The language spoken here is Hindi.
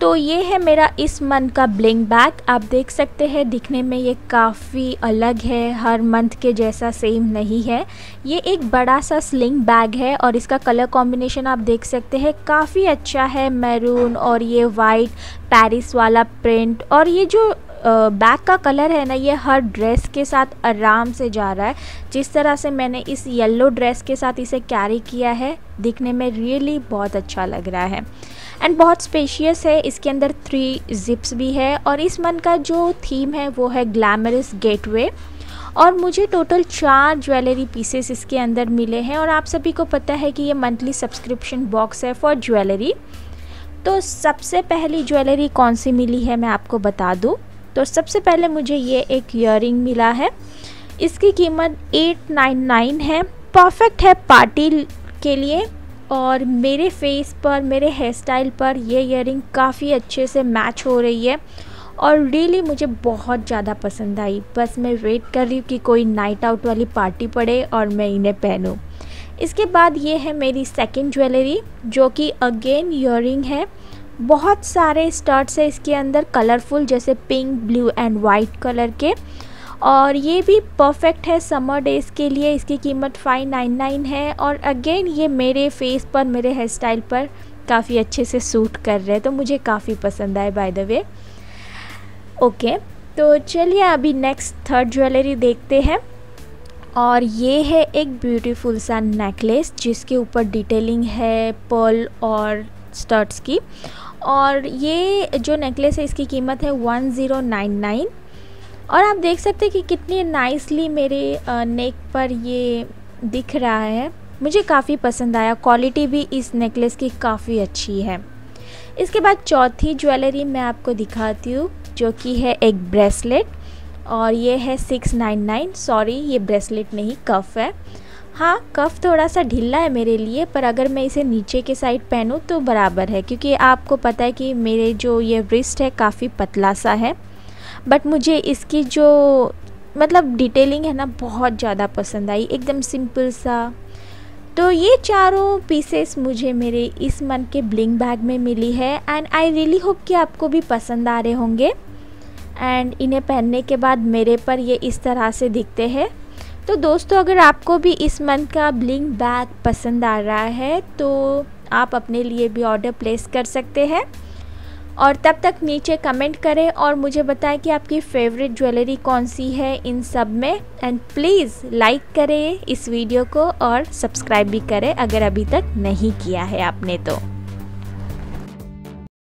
तो ये है मेरा इस मंथ का ब्लिंग बैग आप देख सकते हैं, दिखने में ये काफ़ी अलग है, हर मंथ के जैसा सेम नहीं है। ये एक बड़ा सा स्लिंग बैग है और इसका कलर कॉम्बिनेशन आप देख सकते हैं, काफ़ी अच्छा है मैरून और ये वाइट पेरिस वाला प्रिंट और ये जो बैग का कलर है ना, ये हर ड्रेस के साथ आराम से जा रहा है। जिस तरह से मैंने इस येलो ड्रेस के साथ इसे कैरी किया है, दिखने में रियली बहुत अच्छा लग रहा है। एंड बहुत स्पेशियस है, इसके अंदर थ्री जिप्स भी है और इस मन का जो थीम है, वो है ग्लैमरस गेटवे और मुझे टोटल चार ज्वेलरी पीसेस इसके अंदर मिले हैं और आप सभी को पता है कि ये मंथली सब्सक्रिप्शन बॉक्स है फॉर ज्वेलरी तो सबसे पहली ज्वेलरी कौन सी मिली है, मैं आपको बता दूँ। तो सबसे पहले मुझे ये एक ईयर मिला है। इसकी कीमत एट नाइन नाइन है। परफेक्ट है पार्टी के लिए और मेरे फेस पर, मेरे हेयर स्टाइल पर ये ईयर काफ़ी अच्छे से मैच हो रही है और रियली मुझे बहुत ज़्यादा पसंद आई। बस मैं वेट कर रही हूँ कि कोई नाइट आउट वाली पार्टी पड़े और मैं इन्हें पहनूँ। इसके बाद ये है मेरी सेकंड ज्वेलरी जो कि अगेन ईयर है। बहुत सारे स्टर्ट्स है इसके अंदर कलरफुल, जैसे pink, blue and white colour के। और ये भी परफेक्ट है समर डेज़ के लिए। इसकी कीमत फाइव नाइन नाइन है और अगेन ये मेरे फेस पर, मेरे हेयर स्टाइल पर काफ़ी अच्छे से सूट कर रहे हैं तो मुझे काफ़ी पसंद आए बाय द वे ओके तो चलिए अभी नेक्स्ट थर्ड ज्वेलरी देखते हैं। और ये है एक ब्यूटीफुल सा नेकलेस जिसके ऊपर डिटेलिंग है पर्ल और स्टर्ट्स की। और ये जो नेकलेस है, इसकी कीमत है वन ज़ीरो नाइन नाइन और आप देख सकते हैं कि कितनी नाइसली मेरे नेक पर ये दिख रहा है। मुझे काफ़ी पसंद आया। क्वालिटी भी इस नेकलेस की काफ़ी अच्छी है। इसके बाद चौथी ज्वेलरी मैं आपको दिखाती हूँ, जो कि है एक ब्रेसलेट और ये है सिक्स नाइन नाइन सॉरी ये ब्रेसलेट नहीं कफ़ है। हाँ कफ़ थोड़ा सा ढीला है मेरे लिए, पर अगर मैं इसे नीचे के साइड पहनूँ तो बराबर है, क्योंकि आपको पता है कि मेरे जो ये रिस्ट है काफ़ी पतला सा है। बट मुझे इसकी जो मतलब डिटेलिंग है ना, बहुत ज़्यादा पसंद आई, एकदम सिंपल सा। तो ये चारों पीसेस मुझे मेरे इस मन के ब्लिंग बैग में मिली है एंड आई रियली होप कि आपको भी पसंद आ रहे होंगे। एंड इन्हें पहनने के बाद मेरे पर ये इस तरह से दिखते हैं। तो दोस्तों, अगर आपको भी इस मंथ का ब्लिंग बैग पसंद आ रहा है तो आप अपने लिए भी ऑर्डर प्लेस कर सकते हैं। और तब तक नीचे कमेंट करें और मुझे बताएँ कि आपकी फेवरेट ज्वेलरी कौन सी है इन सब में। एंड प्लीज़ लाइक करें इस वीडियो को और सब्सक्राइब भी करें, अगर अभी तक नहीं किया है आपने तो।